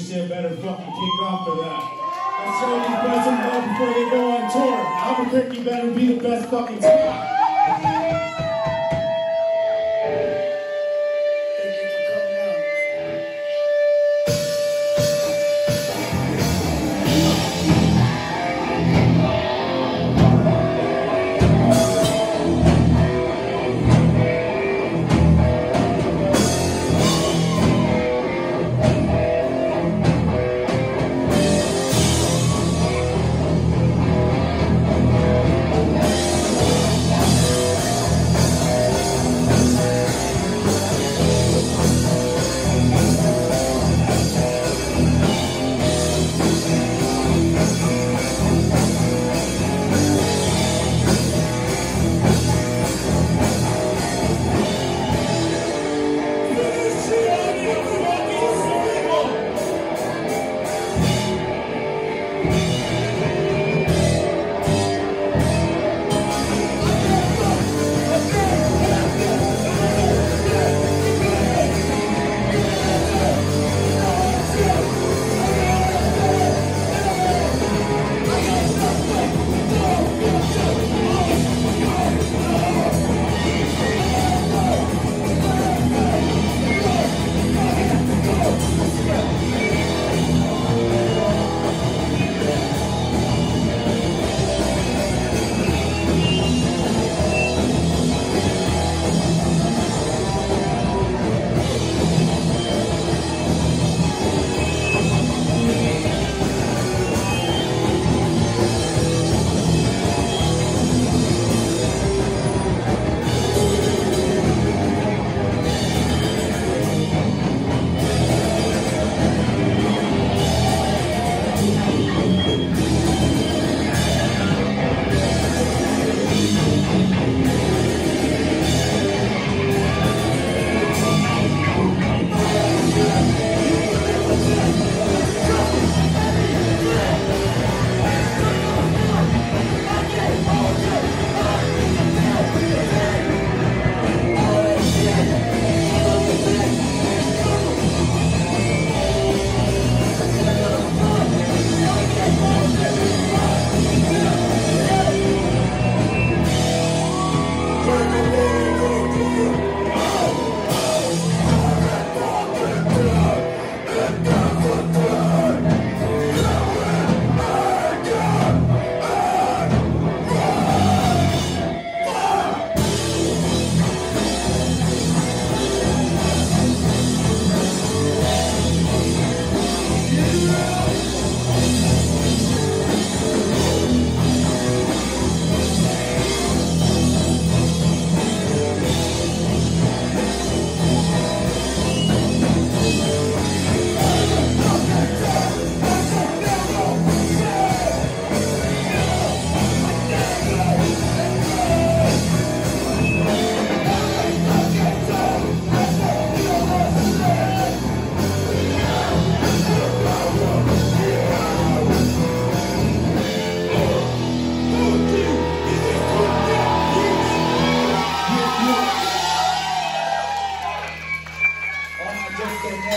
Alicia better fucking kick off for that. Let's show these best some love before they go on tour. Albuquerque better be the best fucking spot.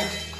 Next.